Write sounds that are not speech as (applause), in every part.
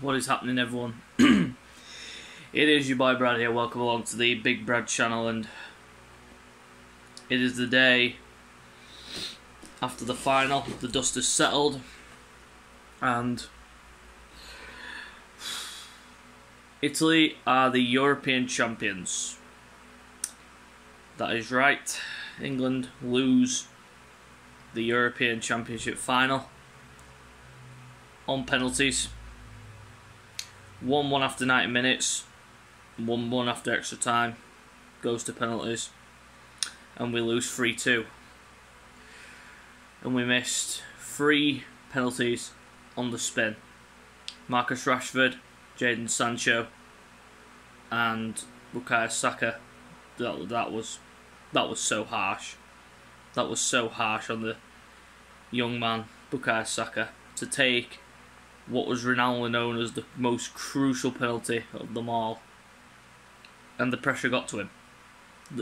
What is happening, everyone? (clears throat) it is your boy Brad here. Welcome along to the Big Brad channel, and it is the day after the final. The dust has settled, and Italy are the European champions. That is right. England lose the European Championship final on penalties. 1 1 after 90 minutes, 1 1 after extra time, goes to penalties, and we lose 3 2. And we missed three penalties on the spin Marcus Rashford, Jadon Sancho, and Bukayo Saka. That, that was that was so harsh. That was so harsh on the young man Bukayo Saka to take what was renownedly known as the most crucial penalty of them all. And the pressure got to him.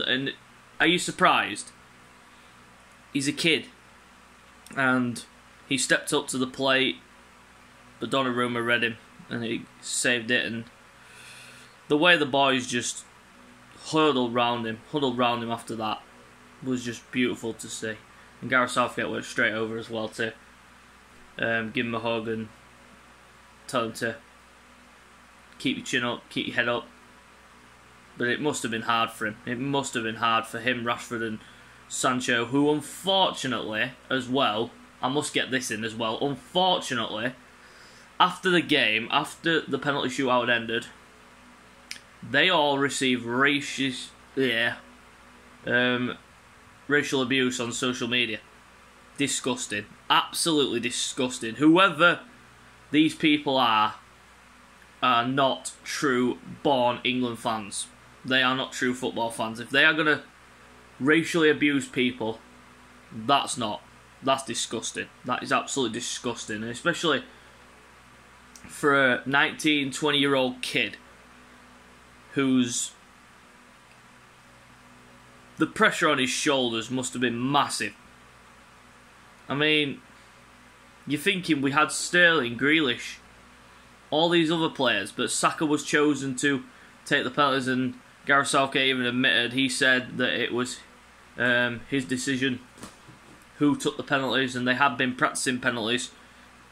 And are you surprised? He's a kid. And he stepped up to the plate, but Donnarumma read him and he saved it. And the way the boys just huddled round him, huddled round him after that, was just beautiful to see. And Gareth Southgate went straight over as well to um, give him a hug and him to keep your chin up, keep your head up. But it must have been hard for him. It must have been hard for him, Rashford and Sancho, who unfortunately, as well, I must get this in as well. Unfortunately, after the game, after the penalty shootout ended, they all received racist, yeah, um, racial abuse on social media. Disgusting, absolutely disgusting. Whoever these people are are not true born England fans. They are not true football fans. If they are going to racially abuse people, that's not. That's disgusting. That is absolutely disgusting. And especially for a 19, 20 year old kid who's. The pressure on his shoulders must have been massive. I mean, you're thinking we had Sterling, Grealish, all these other players, but Saka was chosen to take the penalties, and Gareth Southgate even admitted he said that it was um, his decision who took the penalties, and they had been practicing penalties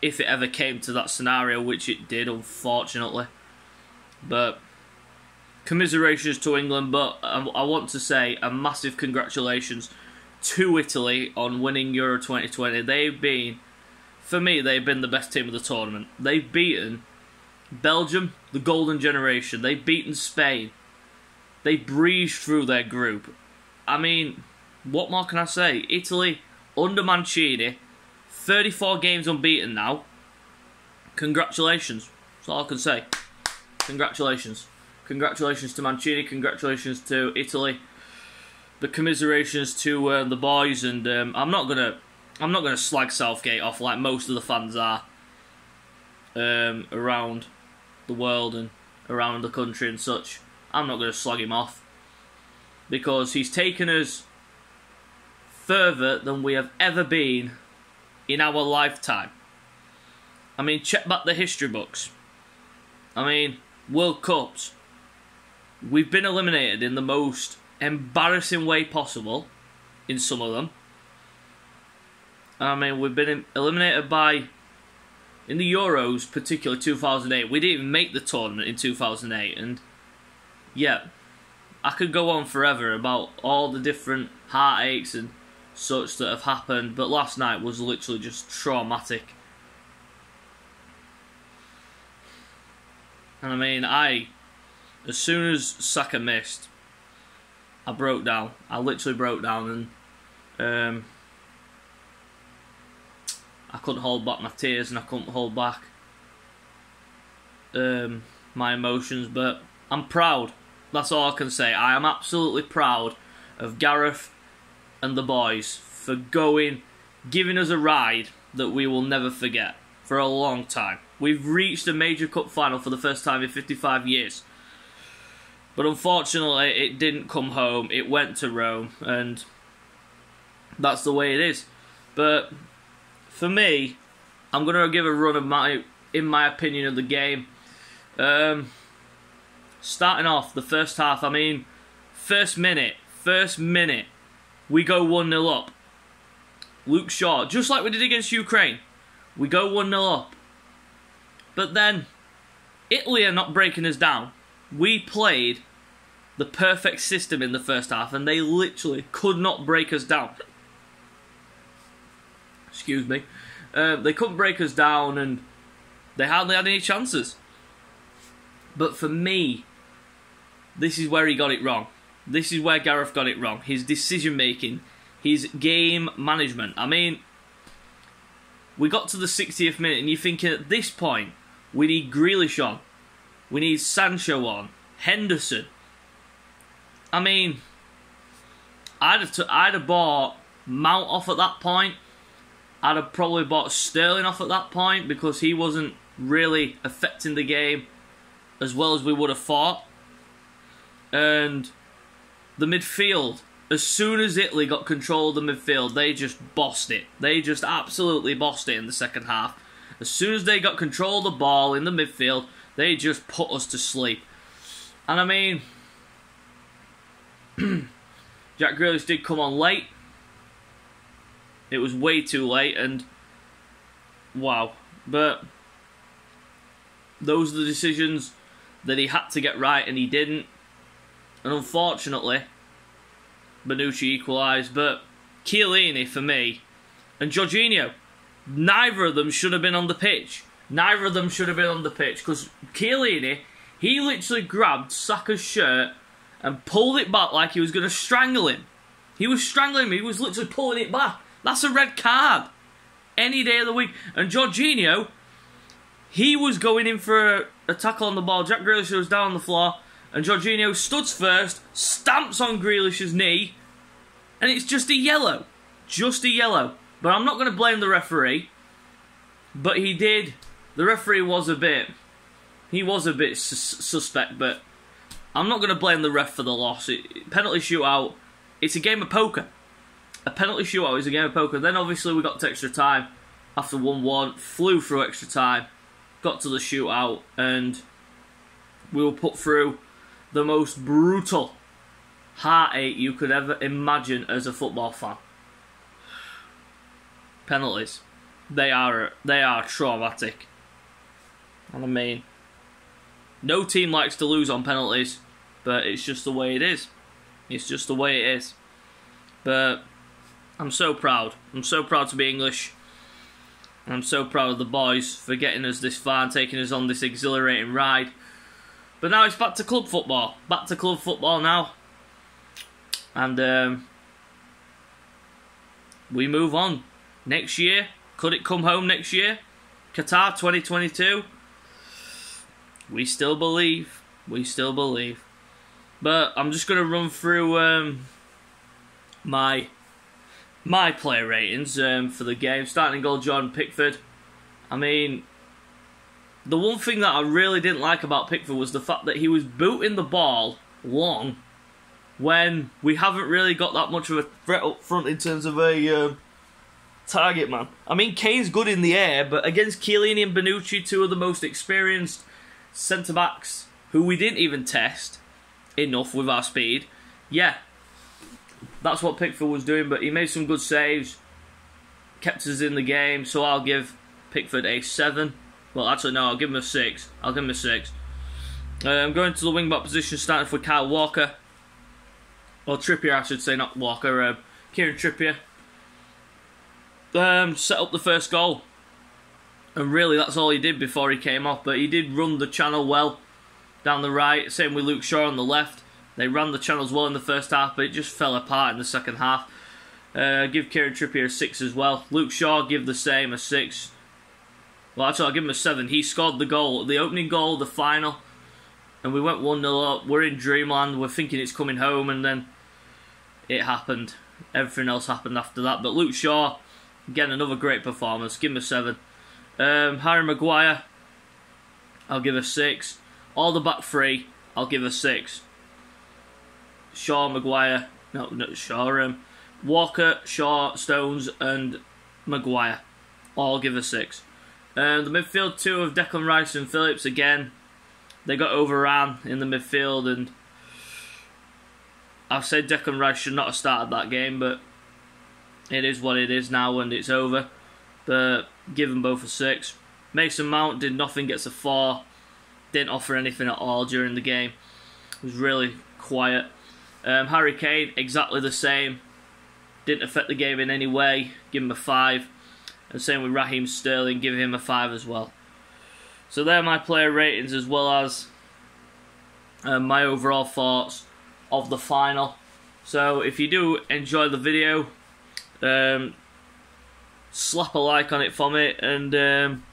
if it ever came to that scenario, which it did, unfortunately. But commiserations to England, but I, I want to say a massive congratulations to Italy on winning Euro 2020. They've been for me, they've been the best team of the tournament. They've beaten Belgium, the golden generation. They've beaten Spain. They breezed through their group. I mean, what more can I say? Italy, under Mancini, 34 games unbeaten now. Congratulations. That's all I can say. Congratulations. Congratulations to Mancini. Congratulations to Italy. The commiserations to uh, the boys, and um, I'm not gonna I'm not going to slag Southgate off like most of the fans are um, around the world and around the country and such. I'm not going to slag him off because he's taken us further than we have ever been in our lifetime. I mean, check back the history books. I mean, World Cups. We've been eliminated in the most embarrassing way possible in some of them. I mean, we've been eliminated by in the Euros, particularly 2008. We didn't even make the tournament in 2008, and yeah, I could go on forever about all the different heartaches and such that have happened. But last night was literally just traumatic. And I mean, I as soon as Saka missed, I broke down. I literally broke down and. Um, I couldn't hold back my tears and I couldn't hold back um, my emotions. But I'm proud. That's all I can say. I am absolutely proud of Gareth and the boys for going, giving us a ride that we will never forget for a long time. We've reached a major cup final for the first time in 55 years. But unfortunately, it didn't come home. It went to Rome, and that's the way it is. But for me, I'm going to give a run of my, in my opinion, of the game. Um, starting off the first half, I mean, first minute, first minute, we go 1 0 up. Luke Shaw, just like we did against Ukraine, we go 1 0 up. But then, Italy are not breaking us down. We played the perfect system in the first half, and they literally could not break us down. Excuse me. Uh, they couldn't break us down, and they hardly had any chances. But for me, this is where he got it wrong. This is where Gareth got it wrong. His decision making, his game management. I mean, we got to the 60th minute, and you're thinking at this point, we need Grealish on, we need Sancho on, Henderson. I mean, I'd have, I'd have bought Mount off at that point. I'd have probably bought Sterling off at that point because he wasn't really affecting the game as well as we would have thought. And the midfield, as soon as Italy got control of the midfield, they just bossed it. They just absolutely bossed it in the second half. As soon as they got control of the ball in the midfield, they just put us to sleep. And I mean, (clears throat) Jack Grealish did come on late. It was way too late, and wow. But those are the decisions that he had to get right, and he didn't. And unfortunately, Bonucci equalised. But Chiellini, for me, and Jorginho, neither of them should have been on the pitch. Neither of them should have been on the pitch because Chiellini, he literally grabbed Saka's shirt and pulled it back like he was going to strangle him. He was strangling him. He was literally pulling it back. That's a red card. Any day of the week. And Jorginho, he was going in for a, tackle on the ball. Jack Grealish was down on the floor. And Jorginho studs first, stamps on Grealish's knee. And it's just a yellow. Just a yellow. But I'm not going to blame the referee. But he did. The referee was a bit. He was a bit suspect, but I'm not going to blame the ref for the loss. It, penalty shootout. It's a game of poker. A penalty shootout is a game of poker. Then obviously we got to extra time after 1 1, flew through extra time, got to the shootout, and we were put through the most brutal heartache you could ever imagine as a football fan. Penalties. They are they are traumatic. And I mean no team likes to lose on penalties, but it's just the way it is. It's just the way it is. But I'm so proud. I'm so proud to be English. I'm so proud of the boys for getting us this far and taking us on this exhilarating ride. But now it's back to club football. Back to club football now. And um, we move on. Next year, could it come home next year? Qatar 2022? We still believe. We still believe. But I'm just going to run through um, my my player ratings um, for the game. Starting goal, John Pickford. I mean, the one thing that I really didn't like about Pickford was the fact that he was booting the ball long when we haven't really got that much of a threat up front in terms of a um, target man. I mean, Kane's good in the air, but against Chiellini and Bonucci, two of the most experienced centre backs who we didn't even test enough with our speed, yeah, that's what Pickford was doing, but he made some good saves, kept us in the game, so I'll give Pickford a 7. Well, actually, no, I'll give him a 6. I'll give him a 6. Uh, I'm going to the wing back position, starting for Kyle Walker. Or Trippier, I should say, not Walker. Uh, Kieran Trippier. Um, set up the first goal. And really, that's all he did before he came off. But he did run the channel well down the right. Same with Luke Shaw on the left. They ran the channels well in the first half, but it just fell apart in the second half. Uh, give Kieran Trippier a six as well. Luke Shaw give the same a six. Well, actually, I'll give him a seven. He scored the goal, the opening goal, the final, and we went one 0 up. We're in dreamland. We're thinking it's coming home, and then it happened. Everything else happened after that. But Luke Shaw, again, another great performance. Give him a seven. Um, Harry Maguire, I'll give a six. All the back three, I'll give a six. Shaw, Maguire, no, no Shaw, um, Walker, Shaw, Stones, and Maguire. All give a six. And the midfield two of Declan Rice and Phillips again. they got overran in the midfield, and I've said Declan Rice should not have started that game, but it is what it is now, and it's over. But give them both a six. Mason Mount did nothing, gets a four. Didn't offer anything at all during the game. It was really quiet. Um, Harry Kane, exactly the same. Didn't affect the game in any way. Give him a five. And same with Raheem Sterling, give him a five as well. So they're my player ratings as well as um, my overall thoughts of the final. So if you do enjoy the video, um, slap a like on it for me and um,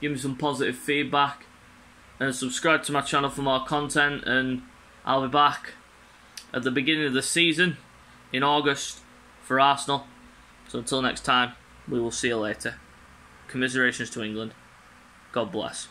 give me some positive feedback. And subscribe to my channel for more content. And I'll be back at the beginning of the season in August for Arsenal. So until next time, we will see you later. Commiserations to England. God bless.